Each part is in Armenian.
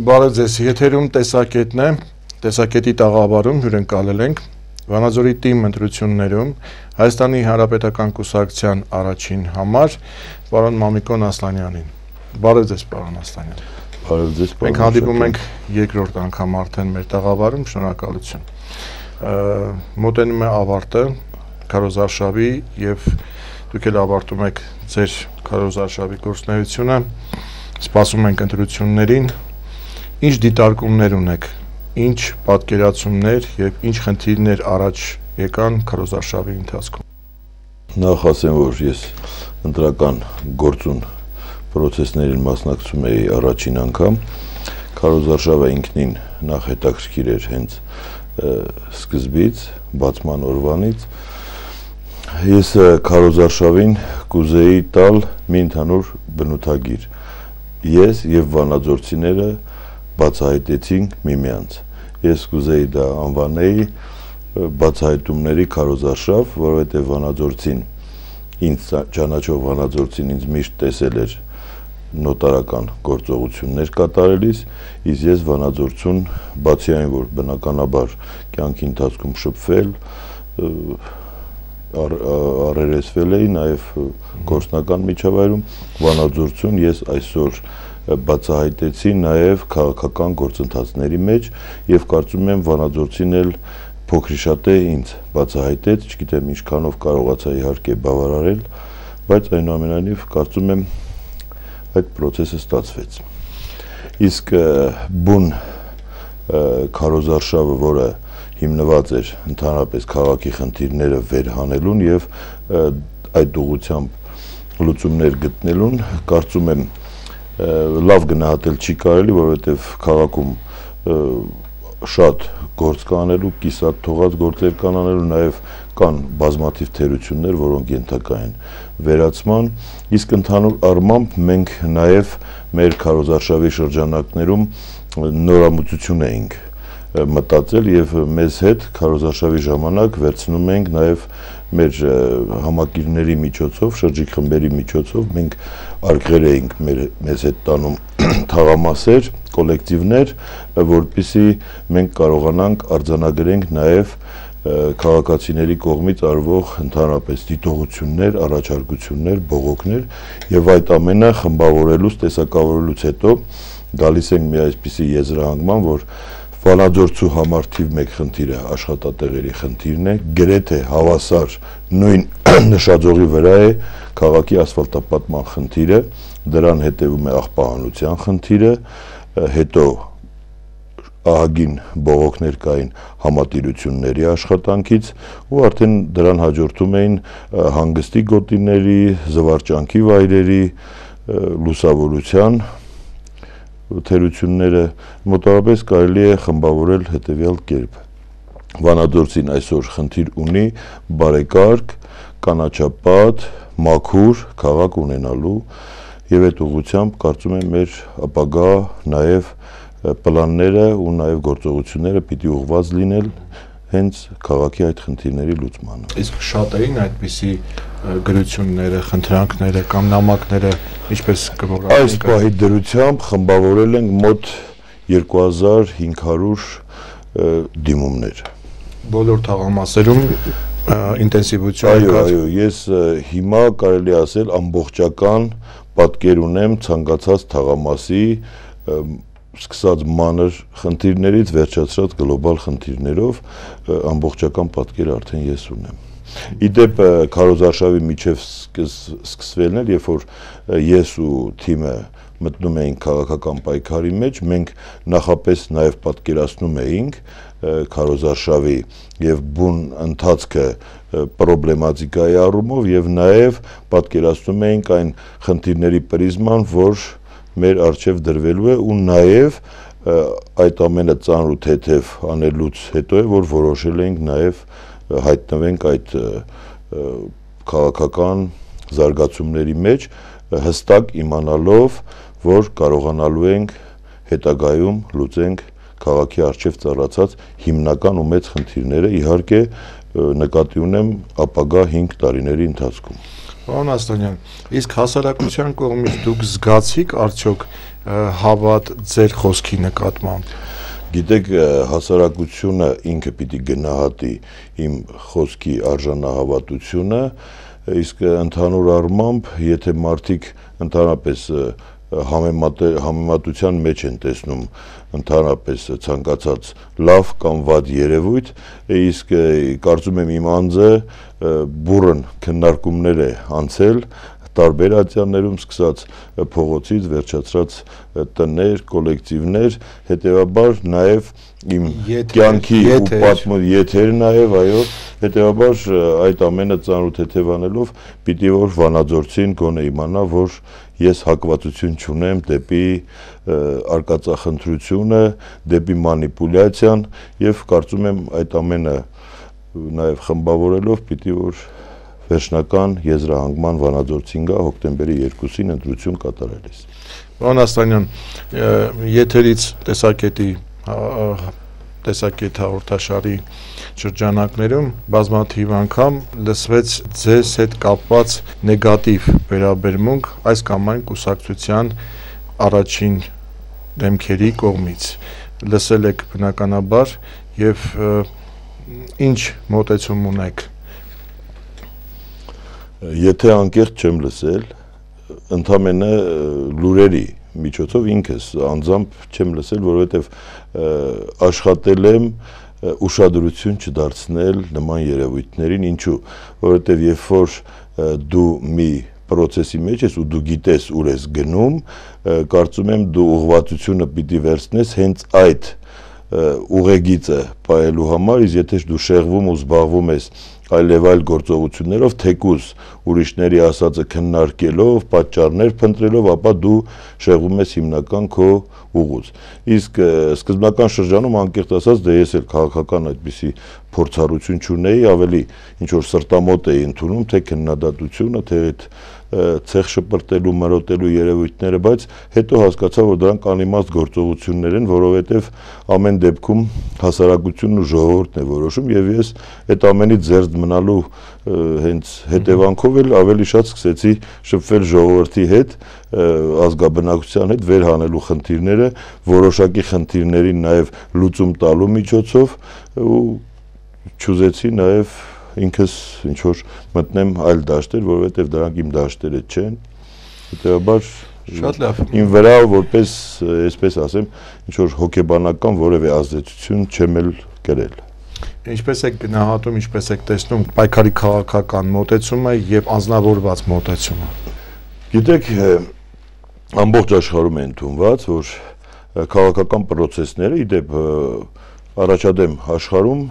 Բարև ձեզ, եթերում տեսակետն է, տեսակետի տաղավարում հյուրընկալել ենք Վանաձորի թիմ ընտրություններում Հայաստանի Հանրապետական Կուսակցության առաջին համար պարոն Մամիկոն Ասլանյանին։ Բարև ձեզ, պարոն Ասլանյան։ Բարև ձեզ, պարոն։ Մենք հանդիպում ենք երկրորդ անգամ արդեն մեր տաղավարում, շնորհակալություն։ Մոտենում է ավարտը Կարոզարշավի եւ դուք էլ ավարտում եք ձեր Կարոզարշավի գործունեությունը։ Սպասում ենք ընտրություններին, Ինչ դիտարկումներ ունեք, ինչ պատկերացումներ եւ ինչ խնդիրներ առաջ եկան քարոզարշավի ընթացքում։ Նախ ասեմ, որ ես ընտրական գործուն process-ներին մասնակցում էի առաջին անգամ։ Քարոզարշավը ինքնին նախ հետաքրքիր էր հենց սկզբից, բացման օրվանից։ Ես քարոզարշավին կուզեի տալ մի ընդհանուր բնութագիր։ Ես եւ վանաձորցիները բացահայտեցինք միմյանց։ Ես կուզեի դա անվանեի բացահայտումների քարոզարշավ, որովհետև Վանաձորցին ինձ ճանաչող Վանաձորցին ինձ միշտ տեսել էր նոտարական գործողություններ կատարելիս, իսկ ես Վանաձորցուն բացի այն որ բնականաբար կյանքի ընթացքում շփվել առերեսվել էի նաև գործնական միջավայրում Վանաձորցուն ես այսօր բացահայտեցի նաև քաղաքական գործընթացների մեջ եւ կարծում եմ Վանաձորցին էլ փոքրիշատե ինձ բացահայտեց, չգիտեմ ինչքանով կարողացա իհարկե բավարարել, բայց այնուամենայնիվ կարծում եմ այդ process-ը ստացվեց։ Իսկ բուն քարոզարշավը, որը հիմնված էր ընդհանրապես քաղաքի խնդիրները վերհանելուն եւ այդ ուղությամբ լուծումներ գտնելուն, կարծում եմ լավ գնահատել չի կարելի, որովհետև քաղաքում շատ գործ կանելու, կիսատ թողած գործեր կան անելու, նաև կան բազմաթիվ թերություններ, որոնք ենթակա են վերացման, իսկ ընդհանուր առմամբ մենք նաև մեր քարոզարշավի շրջանակներում նորամուծություն էինք մտածել եւ մեզ հետ քարոզարշավի ժամանակ վերցնում ենք նաեւ մեր համակիրների միջոցով, շրջիկ խմբերի միջոցով մենք արգղեր էինք մեր մեզ հետ տանում թաղամասեր, կոլեկտիվներ, որպիսի մենք կարողանանք արձանագրենք նաև քաղաքացիների կողմից արվող ընդհանրապես դիտողություններ, առաջարկություններ, բողոքներ եւ այդ ամենը խմբավորելուց, տեսակավորելուց հետո գալիս ենք մի այսպիսի եզրահանգման, որ Վանաձորցու համար թիվ 1 խնդիրը աշխատատեղերի խնդիրն է, գրեթե հավասար նույն նշաձողի վրա է քաղաքի ասֆալտապատման խնդիրը, դրան հետևում է աղբահանության խնդիրը, հետո ահագին բողոքներ կային համատիրությունների աշխատանքից ու արդեն դրան հաջորդում էին հանգստի գոտիների, զվարճանքի վայրերի, լուսավորության թերությունները մոտավորապես կարելի է խմբավորել հետևյալ կերպ։ Վանադորցին այսօր խնդիր ունի բարեկարգ, կանաչապատ, մաքուր քաղաք ունենալու եւ այդ ուղությամբ կարծում եմ մեր ապագա նաեւ պլանները ու նաեւ գործողությունները պիտի ուղված լինել հենց քաղաքի այդ խնդիրների լուծմանը։ Իսկ շատ էին այդպիսի գրությունները, խնդրանքները կամ նամակները ինչպես կվորակենք։ Այս պահի դրությամբ խմբավորել ենք մոտ 2500 դիմումներ։ Բոլոր թաղամասերում ինտենսիվություն Այո, այո, ես հիմա կարելի ասել ամբողջական պատկեր ունեմ ցանկացած թաղամասի սկսած մանր խնդիրներից վերջացրած գլոբալ խնդիրներով ամբողջական պատկեր արդեն ես ունեմ։ Իդեպ Քարոզարշավի միջև սկսվելն էր, երբ որ ես ու թիմը մտնում էինք քաղաքական պայքարի մեջ, մենք նախապես նաև պատկերացնում էինք Քարոզարշավի եւ բուն ընթացքը պրոբլեմատիկայի առումով եւ նաև պատկերացնում էինք այն խնդիրների պրիզման, որ մեր արժև դրվելու է ու նաև այդ ամենը ծանր ու թեթև անելուց հետո է որ որոշել էինք նաև հայտնվենք այդ քաղաքական զարգացումների մեջ հստակ իմանալով, որ կարողանալու ենք հետագայում լուծենք քաղաքի արժև ծառացած հիմնական ու մեծ խնդիրները իհարկե նկատի ունեմ ապագա 5 տարիների ընթացքում Պարոն Աստանյան, իսկ հասարակության կողմից դուք զգացիք արդյոք հավատ ձեր խոսքի նկատմամբ։ Գիտեք, հասարակությունը ինքը պիտի գնահատի իմ խոսքի արժանահավատությունը, իսկ ընդհանուր առմամբ, եթե մարդիկ ընդհանրապես համեմատության մեջ են տեսնում ընդհանրապես ցանկացած լավ կամ վատ երևույթ, իսկ կարծում եմ իմ անձը բուրըն քննարկումներ է անցել տարբեր ատյաններում սկսած փողոցից վերջացրած տներ, կոլեկտիվներ, հետեւաբար նաև իմ կյանքի ու պատմի եթեր նաև, այո, հետեւաբար այդ ամենը ծանոթ թեթևանելով պիտի որ վանաձորցին գոնե իմանա, որ ես հակվածություն չունեմ դեպի արկածախնդրությունը, դեպի մանիպուլյացիան եւ կարծում եմ այդ ամենը նաև խմբավորելով պիտի որ վերջնական եզրահանգման վանաձորցին գա հոկտեմբերի 2-ին ընտրություն կատարելիս։ Պարոն Աստանյան, եթերից տեսակետի տեսակետ հաղորդաշարի շրջանակներում բազմաթիվ անգամ լսվեց ձեզ հետ կապված նեգատիվ վերաբերմունք այս կամ այն կուսակցության առաջին դեմքերի կողմից լսել եք բնականաբար եւ ինչ մտածում ունեք Եթե անկեղծ չեմ լսել, ընդամենը լուրերի միջոցով ինքս անձամբ չեմ լսել, որովհետև աշխատել եմ ուշադրություն չդարձնել նման երևույթներին, ինչու, որովհետև երբ որ դու մի process-ի մեջ ես ու դու գիտես ուր ես գնում, կարծում եմ դու ուղղվածությունը պիտի վերցնես հենց այդ ուղեգիծը ողելու համար, իսկ եթե դու շեղվում ու զբաղվում ես այլ եւ այլ գործողություններով թեկուզ ուրիշների ասածը քննարկելով, պատճառներ փնտրելով, ապա դու շեղում ես հիմնական քո ուղուց։ Իսկ սկզբնական շրջանում անկեղծ ասած դե ես էլ քաղաքական այդպիսի փորձառություն չունեի, ավելի ինչ որ սրտամոտ էի ընդունում թե քննադատությունը, թե այդ ցեղ շպրտելու, մրոտելու երևույթները, բայց հետո հասկացա, որ դրանք անիմաստ գործողություններ են, որովհետև ամեն դեպքում հասարակությունն ու ժողովուրդն է որոշում եւ ես այդ ամենից ձերդ մնալու հենց հետևանքով էլ ավելի շատ սկսեցի շփվել ժողովրդի հետ, ազգաբնակության հետ վերհանելու խնդիրները, որոշակի խնդիրներին նաև լուծում տալու միջոցով ու ճուզեցի նաև ինքս ինչ որ մտնեմ այլ դաշտեր, որովհետև դրանք իմ դաշտերը չեն։ Հետեւաբար Շատ լավ։ Իմ վրա որպես, այսպես ասեմ, ինչ որ հոգեբանական որևէ ազդեցություն չեմ էլ կրել։ Ինչպես եք գնահատում, ինչպես եք տեսնում պայքարի քաղաքական մոտեցումը եւ անznավորված մոտեցումը։ Գիտեք, ամբողջ աշխարհում է ընդունված, որ քաղաքական process-ները իդեպ առաջադեմ աշխարհում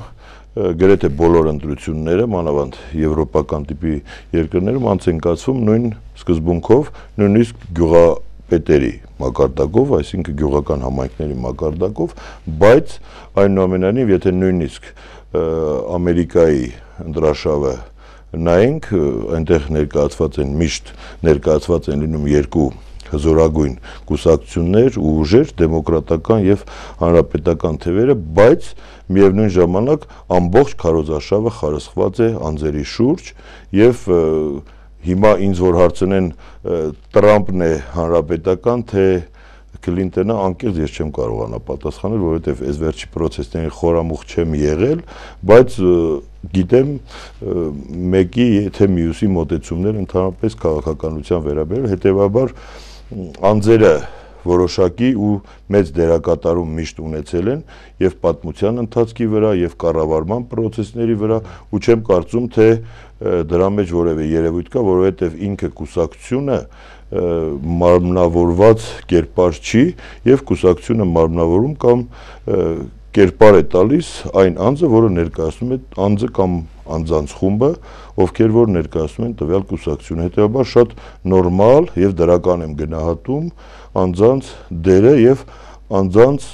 գրեթե բոլոր ընտրությունները, մանավանդ եվրոպական տիպի երկրներում անց են կացվում նույն սկզբունքով, նույնիսկ գյուղապետերի մակարդակով, այսինքն գյուղական համայնքների մակարդակով, բայց այնուամենայնիվ եթե նույնիսկ Ամերիկայի ընտրաշավը նայենք, այնտեղ ներկայացված են միշտ ներկայացված են լինում երկու հզորագույն կուսակցություններ ու ուժեր, դեմոկրատական եւ հանրապետական թևերը, բայց միևնույն ժամանակ ամբողջ քարոզարշավը խարսխված է անձերի շուրջ եւ հիմա ինձ որ հարցնեն Տրամպն է հանրապետական թե Կլինտոնը անկեղծ ես չեմ կարողանա պատասխանել, որովհետև այս վերջի process-ների խորամուխ չեմ եղել, բայց գիտեմ մեկի թե մյուսի մոտեցումներ ընդհանրապես քաղաքականության վերաբերյալ, հետեւաբար անձերը որոշակի ու մեծ դերակատարում միշտ ունեցել են եւ պատմության ընթացքի վրա եւ կառավարման process-ների վրա ու չեմ կարծում թե դրա մեջ որևէ երևույթ կա, որովհետեւ ինքը կուսակցությունը մարմնավորված կերպար չի եւ կուսակցությունը մարմնավորում կամ կերպար է տալիս այն անձը, որը ներկայացնում է անձը կամ անձանց խումբը, ովքեր որ ներկայացնում են տվյալ կուսակցությունը։ Հետևաբար շատ նորմալ եւ դրական եմ գնահատում անձանց դերը եւ անձանց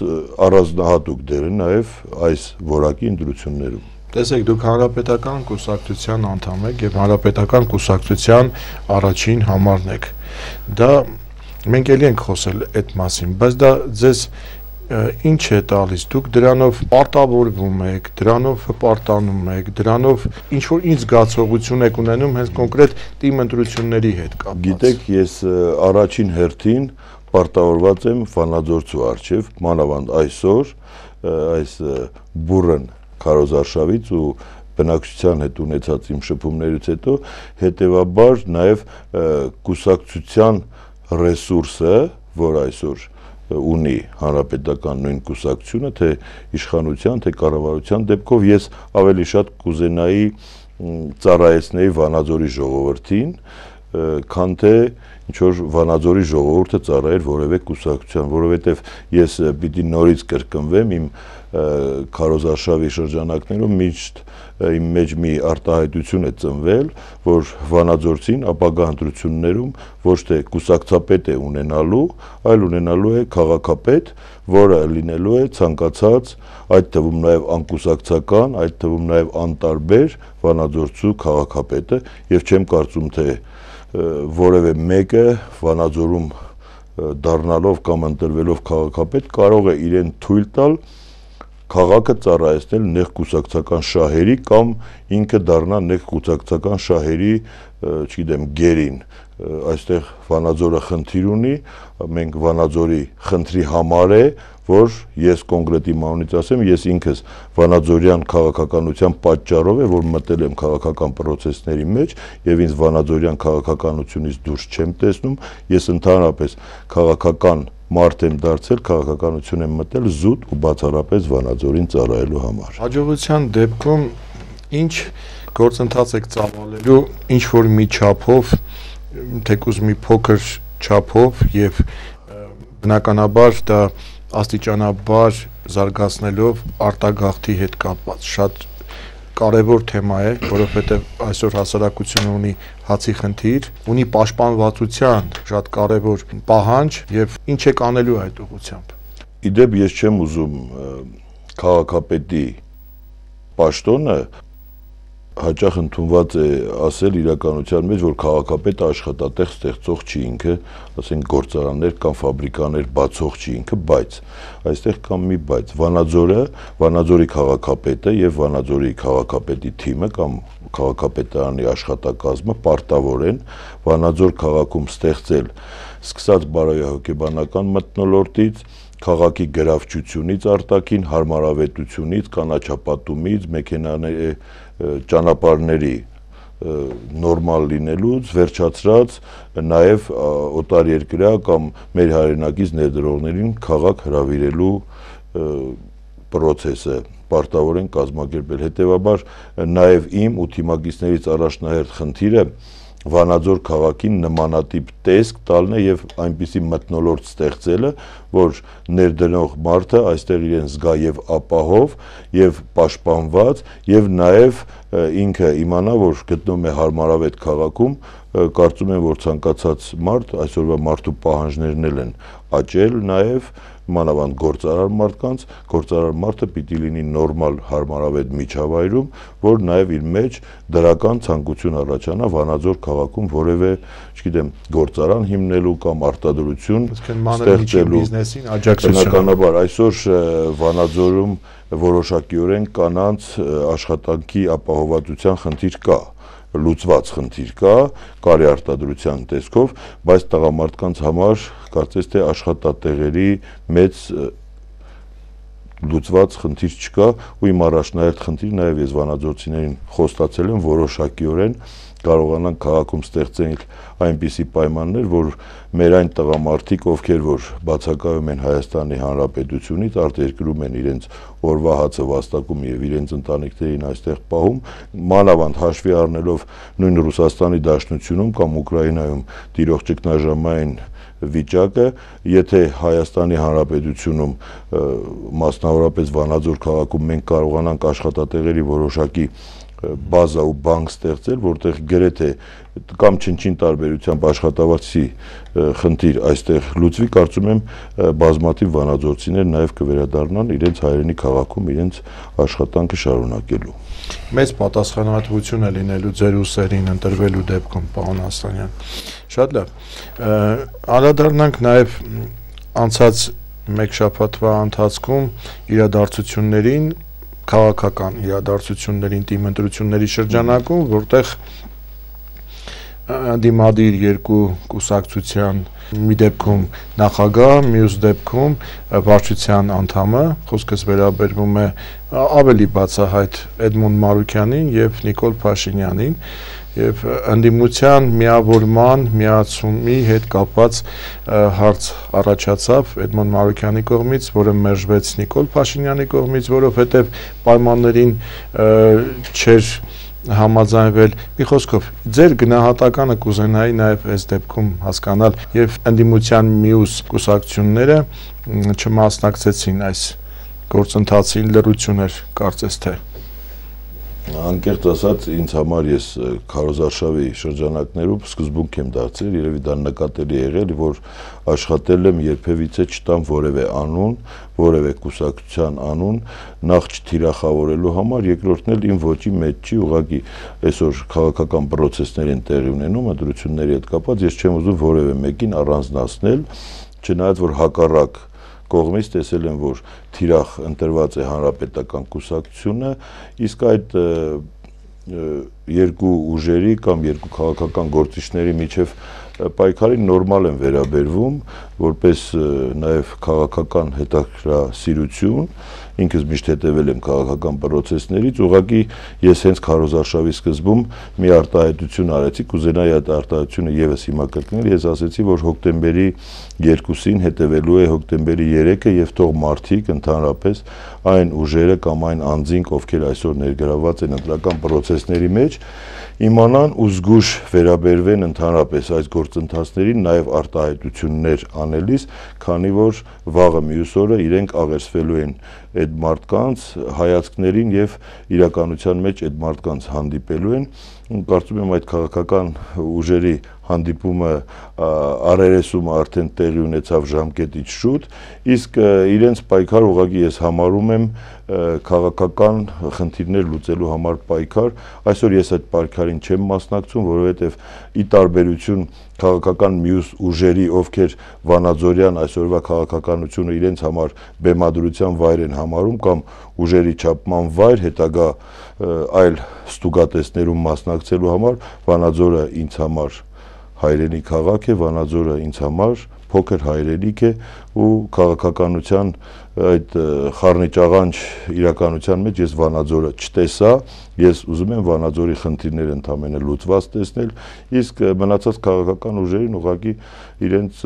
առանձնահատուկ դերը նաեւ այս որակի ընտրություններում։ Տեսեք, դուք հանրապետական կուսակցության անդամ եք եւ հանրապետական կուսակցության առաջին համարն եք։ Դա մենք ելի ենք խոսել այդ մասին, բայց դա ձեզ ինչ է տալիս դուք դրանով պարտավորվում եք դրանով հպարտանում եք դրանով ինչ որ ինչ զգացողություն եք ունենում հենց կոնկրետ թիմ ընտրությունների հետ կապված գիտեք ես առաջին հերթին պարտավորված եմ Վանաձորցու արչև մանավանդ այսօր այս բուրըն քարոզարշավից ու բնակչության հետ ունեցած իմ շփումներից հետո հետեւաբար նաև կուսակցության ռեսուրսը, որ այսօր ունի հանրապետական նույն կուսակցությունը, թե իշխանության, թե կառավարության դեպքով ես ավելի շատ կուզենայի ծառայեցնեի Վանաձորի ժողովրդին, քան թե ինչ որ Վանաձորի ժողովուրդը ծառայեր որևէ կուսակցության, որովհետև ես պիտի նորից կրկնվեմ իմ քարոզարշավի շրջանակներում միշտ իմ մեջ մի արտահայտություն է ծնվել, որ Վանաձորցին ապագա ընտրություններում ոչ թե կուսակցապետ է ունենալու, այլ ունենալու է քաղաքապետ, որը լինելու է ցանկացած այդ թվում նաև անկուսակցական, այդ թվում նաև անտարբեր Վանաձորցու քաղաքապետը եւ չեմ կարծում թե որևէ մեկը Վանաձորում դառնալով կամ ընտրվելով քաղաքապետ կարող է իրեն թույլ տալ քաղաքը ծառայեցնել նեղ կուսակցական շահերի կամ ինքը դառնա նեղ կուսակցական շահերի, չգիտեմ, գերին այստեղ Վանաձորը խնդիր ունի, մենք Վանաձորի խնդրի համար է, որ ես կոնկրետ իմ անունից ասեմ, ես ինքս Վանաձորյան քաղաքականության պատճառով է, որ մտել եմ քաղաքական process-ների մեջ եւ ինձ Վանաձորյան քաղաքականությունից դուրս չեմ տեսնում, ես ընդհանրապես քաղաքական մարդ եմ դարձել, քաղաքականություն եմ մտել զուտ ու բացառապես Վանաձորին ծառայելու համար։ Հաջողության դեպքում ինչ գործընթաց եք ծավալելու, ինչ որ մի չափով թեկուզ մի փոքր չափով եւ բնականաբար դա աստիճանաբար զարգացնելով արտագաղթի հետ կապված շատ կարևոր թեմա է, որովհետև այսօր հասարակությունը ունի հացի խնդիր, ունի պաշտպանվածության շատ կարևոր պահանջ եւ ինչ է կանելու այդ ուղությամբ։ Իդեպ ես չեմ ուզում քաղաքապետի պաշտոնը հաճախ ընդունված է ասել իրականության մեջ, որ քաղաքապետը աշխատատեղ ստեղծող չի ինքը, ասենք գործարաններ կամ ֆաբրիկաներ բացող չի ինքը, բայց այստեղ կան մի բայց. Վանաձորը, Վանաձորի քաղաքապետը եւ Վանաձորի քաղաքապետի թիմը կամ քաղաքապետարանի աշխատակազմը պարտավոր են Վանաձոր քաղաքում ստեղծել սկսած բարոյահոգեբանական մտնոլորտից քաղաքի գրավչությունից արտաքին հարմարավետությունից, կանաչապատումից, մեքենաների ճանապարհների նորմալ լինելուց վերջացրած նաև օտար երկրյա կամ մեր հայրենակից ներդրողներին քաղաք հravirելու process-ը պարտավոր են կազմակերպել։ Հետևաբար նաև իմ ու թիմակիցներից առաջնահերթ խնդիրը Վանաձոր քաղաքին նմանատիպ տեսք տալն է եւ այնպիսի մտնոլորտ ստեղծելը, որ ներդնող մարդը այստեղ իրեն զգա եւ ապահով եւ պաշտպանված եւ նաեւ ինքը իմանա, որ գտնվում է հարմարավետ քաղաքում, կարծում եմ, որ ցանկացած մարդ այսօրվա մարդու պահանջներն են աճել նաեւ մանավանդ գործարար մարդկանց, գործարար մարդը պիտի լինի նորմալ հարմարավետ միջավայրում, որ նաև իր մեջ դրական ցանկություն առաջանա Վանաձոր քաղաքում որևէ, չգիտեմ, գործարան հիմնելու կամ արտադրություն ստեղծելու բիզնեսին աջակցություն։ Բնականաբար այսօր Վանաձորում որոշակիորեն կանանց աշխատանքի ապահովվածության խնդիր կա լուծված խնդիր կա կարի արտադրության տեսքով, բայց տղամարդկանց համար կարծես թե աշխատատեղերի մեծ լուծված խնդիր չկա ու իմ առաջնահերթ խնդիր նաև ես վանաձորցիներին խոստացել եմ որոշակիորեն կարողանան քաղաքում ստեղծել այնպիսի պայմաններ, որ մեր այն տղամարդիկ, ովքեր որ բացակայում են Հայաստանի Հանրապետությունից, արտերկրում են իրենց օրվա հացը վաստակում եւ իրենց ընտանիքներին այստեղ պահում, մանավանդ հաշվի առնելով նույն Ռուսաստանի Դաշնությունում կամ Ուկրաինայում տիրող ճգնաժամային վիճակը, եթե Հայաստանի Հանրապետությունում մասնավորապես Վանաձոր քաղաքում մենք կարողանանք աշխատատեղերի որոշակի բազա ու բանկ ստեղծել, որտեղ գրեթե կամ չնչին տարբերությամբ աշխատավարձի խնդիր այստեղ լուծվի, կարծում եմ բազմաթիվ վանաձորցիներ նաև կվերադառնան իրենց հայրենի քաղաքում իրենց աշխատանքը շարունակելու։ Մեծ պատասխանատվություն է լինելու ձեր ուսերին ընտրվելու դեպքում, պարոն Ասանյան։ Շատ լավ։ Անդրադառնանք նաև անցած մեկ շաբաթվա ընթացքում իրադարձություններին քաղաքական իրադարձություններին, տիմ ընտրությունների շրջանակում, որտեղ դիմադիր երկու կուսակցության մի դեպքում նախագահ, մյուս դեպքում վարչության անդամը, խոսքս վերաբերվում է ավելի բացահայտ Էդմոն Մարուկյանին եւ Նիկոլ Փաշինյանին եւ ընդդիմության միավորման, միացումի հետ կապված հարց առաջացավ Էդմոն Մարուկյանի կողմից, որը մերժվեց Նիկոլ Փաշինյանի կողմից, որովհետեւ պայմաններին չէր համաձայնվել։ Մի խոսքով, ձեր գնահատականը կուզենայի նաև այս դեպքում հասկանալ եւ ընդդիմության միուս կուսակցությունները չմասնակցեցին այս գործընթացին լրություններ կարծես թե անկեղծ ասած ինձ համար ես քարոզարշավի շրջանակներում սկզբունք եմ դարձել, երևի դա նկատելի եղել, որ աշխատել եմ երբևիցե չտամ որևէ անուն, որևէ կուսակցության անուն, նախ չթիրախավորելու համար, երկրորդն էլ իմ ոչի մեջ չի, ուղղակի այսօր քաղաքական process-ներ են տեղի ունենում, ընտրությունների հետ կապված, ես չեմ ուզում որևէ մեկին առանձնացնել, չնայած որ հակառակ կողմից տեսել եմ, որ թիրախ ընտրված է հանրապետական կուսակցությունը, իսկ այդ երկու ուժերի կամ երկու քաղաքական գործիչների միջև պայքարին նորմալ են վերաբերվում, որպես նաև քաղաքական հետաքրքրասիրություն, ինքս միշտ հետևել եմ քաղաքական process-ներից, ուղղակի ես հենց քարոզարշավի սկզբում մի արտահայտություն արեցի, կուզենայի այդ արտահայտությունը եւս հիմա կրկնել, ես ասեցի, որ հոկտեմբերի 2-ին հետևելու է հոկտեմբերի 3-ը եւ թող մարտիկ ընդհանրապես այն ուժերը կամ այն անձինք, ովքեր այսօր ներգրաված են ընտրական process-ների մեջ, իմանան ու զգուշ վերաբերվեն ընդհանրապես այս գործընթացներին, նաև արտահայտություններ անելիս, քանի որ վաղը մյուս օրը իրենք աղերսվելու են այդ մարդկանց հայացքներին եւ իրականության մեջ այդ մարդկանց հանդիպելու են կարծում եմ այդ քաղաքական ուժերի հանդիպումը առերեսումը արդեն տեղի ունեցավ ժամկետից շուտ, իսկ իրենց պայքար ուղղակի ես համարում եմ քաղաքական խնդիրներ լուծելու համար պայքար։ Այսօր ես այդ պայքարին չեմ մասնակցում, որովհետև ի տարբերություն քաղաքական մյուս ուժերի, ովքեր Վանաձորյան այսօրվա քաղաքականությունը իրենց համար բեմադրության վայր են համարում կամ ուժերի չափման վայր հետագա այլ ստուգատեսներում մասնակցելու համար Վանաձորը ինձ համար հայրենի քաղաք է, Վանաձորը ինձ համար փոքր հայրենիք է ու քաղաքականության այդ խառնիճաղանջ իրականության մեջ ես Վանաձորը չտեսա, ես ուզում եմ Վանաձորի խնդիրները ընդամենը լուծված տեսնել, իսկ մնացած քաղաքական ուժերին ուղղակի իրենց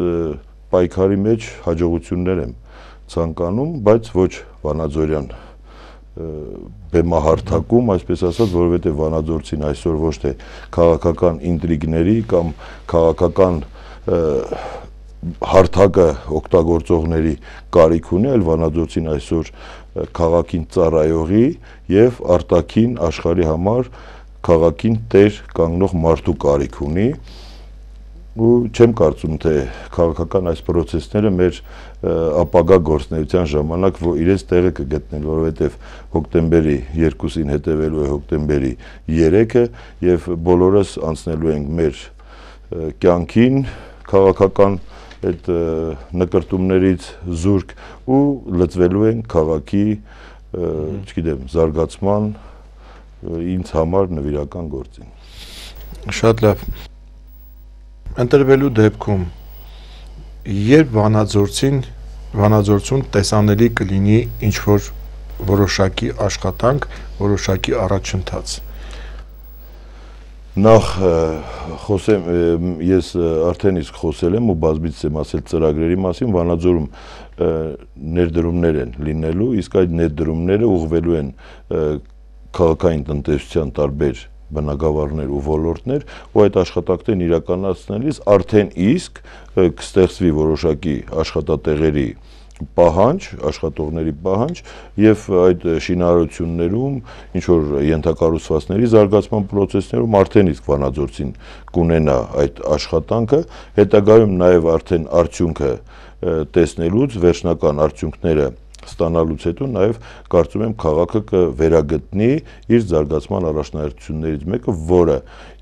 պայքարի մեջ հաջողություններ եմ ցանկանում, բայց ոչ Վանաձորյան բեմահարթակում, այսպես ասած, որովհետև Վանաձորցին այսօր ոչ թե քաղաքական ինտրիգների կամ քաղաքական հարթակը օգտագործողների կարիք ունի, այլ Վանաձորցին այսօր քաղաքին ծառայողի եւ արտաքին աշխարհի համար քաղաքին տեր կանգնող մարդու կարիք ունի ու չեմ կարծում թե քաղաքական այս process-ները մեր ապագա գործնեության ժամանակ որ իրենց տեղը կգտնեն, որովհետև հոկտեմբերի 2-ին հետևելու է հոկտեմբերի 3-ը եւ բոլորս անցնելու ենք մեր կյանքին քաղաքական այդ նկարտումներից զուրկ ու լծվելու են քաղաքի չգիտեմ զարգացման ինձ համար նվիրական գործին շատ լավ ընտրվելու դեպքում երբ վանաձորցին վանաձորցուն տեսանելի կլինի ինչ որ որոշակի աշխատանք, որոշակի առաջընթաց նախ խոսեմ ես արդեն իսկ խոսել եմ ու բազմից եմ ասել ծրագրերի մասին վանաձորում ներդրումներ են լինելու իսկ այդ ներդրումները ուղղվելու են քաղաքային տնտեսության տարբեր բնակավարներ ու ոլորտներ ու այդ աշխատանքներն իրականացնելիս արդեն իսկ կստեղծվի որոշակի աշխատատեղերի պահանջ, աշխատողների պահանջ եւ այդ շինարարություններում ինչ որ ենթակառուցվածքների զարգացման process-ներում արդեն իսկ վանաձորցին կունենա այդ աշխատանքը, հետագայում նաեւ արդեն արդյունքը տեսնելուց վերջնական արդյունքները ստանալուց հետո նաև կարծում եմ քաղաքը կվերագտնի իր զարգացման առաջնահերթություններից մեկը, որը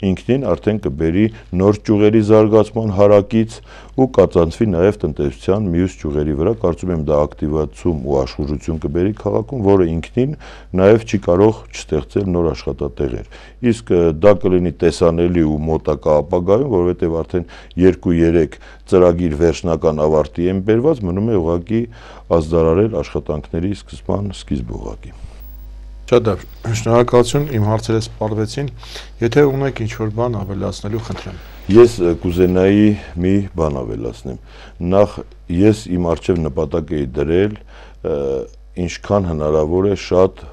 ինքնին արդեն կբերի նոր ճյուղերի զարգացման հարակից ու կածանցվի նաև տնտեսության մյուս ճյուղերի վրա, կարծում եմ դա ակտիվացում ու աշխուժություն կբերի քաղաքում, որը ինքնին նաև չի կարող չստեղծել նոր աշխատատեղեր։ Իսկ դա կլինի տեսանելի ու մոտակա ապագայում, որովհետև արդեն 2-3 ծրագիր վերջնական ավարտի են բերված, մնում է ուղղակի ազդարարել աշխատանքների սկզբան սկիզբ ուղղակի։ Շատ լավ։ Շնորհակալություն, իմ հարցերը սպառվեցին։ Եթե ունեք ինչ-որ բան ավելացնելու, խնդրեմ։ Ես կուզենայի մի բան ավելացնեմ։ Նախ ես իմ արժև նպատակ էի դրել ինչքան հնարավոր է շատ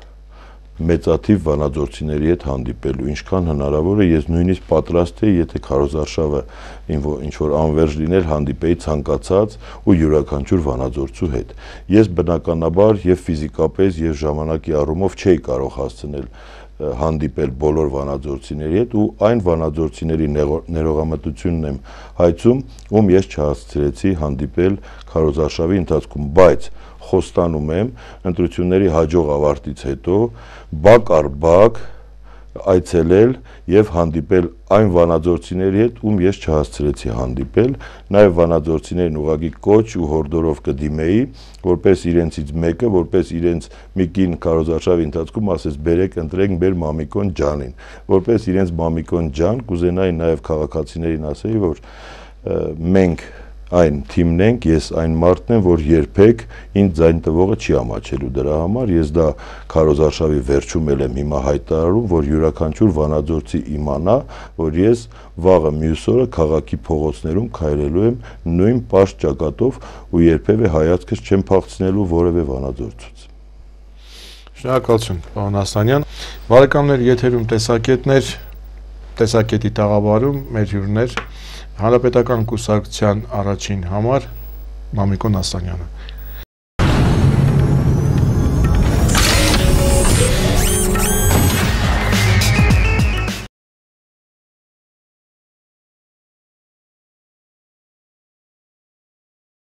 մեծաթիվ վանաձորցիների հետ հանդիպելու, ինչքան հնարավոր է ես նույնիսկ պատրաստ եի, եթե Քարոզարշավը ինչ որ անվերջ լիներ, հանդիպեի ցանկացած ու յուրաքանչյուր վանաձորցու հետ։ Ես բնականաբար եւ ֆիզիկապես եւ ժամանակի առումով չէի կարող հասցնել հանդիպել բոլոր վանաձորցիների հետ ու այն վանաձորցիների ներողամտությունն եմ հայցում, ում ես չհասցրեցի հանդիպել քարոզարշավի ընթացքում, բայց խոստանում եմ ընտրությունների հաջող ավարտից հետո բակ առ բակ այցելել եւ հանդիպել այն վանաձորցիների հետ, ում ես չհասցրեցի հանդիպել, նաեւ վանաձորցիներին ուղագի կոչ ու հորդորով կդիմեի, որպես իրենցից մեկը, որպես իրենց մի կին կարոզարշավի ընթացքում ասես բերեք ընտրենք մեր մամիկոն ջանին, որպես իրենց մամիկոն ջան կուզենայի նաեւ քաղաքացիներին ասեի, որ մենք այն թիմն ենք, ես այն մարդն եմ, որ երբեք ինձ ձայն տվողը չի ամաչելու դրա համար, ես դա քարոզարշավի վերջում էլ եմ հիմա հայտարարում, որ յուրաքանչյուր վանաձորցի իմանա, որ ես վաղը մյուս օրը քաղաքի փողոցներում քայլելու եմ նույն պաշտ ճակատով ու երբևէ հայացքս չեմ փախցնելու որևէ վանաձորցուց։ Շնորհակալություն, պարոն Ասանյան։ Բարեկամներ, եթերում տեսակետներ, տեսակետի տաղավարում մեր հյուրներ Հանրապետական կուսակցության առաջին համար Մամիկոն Ասանյանը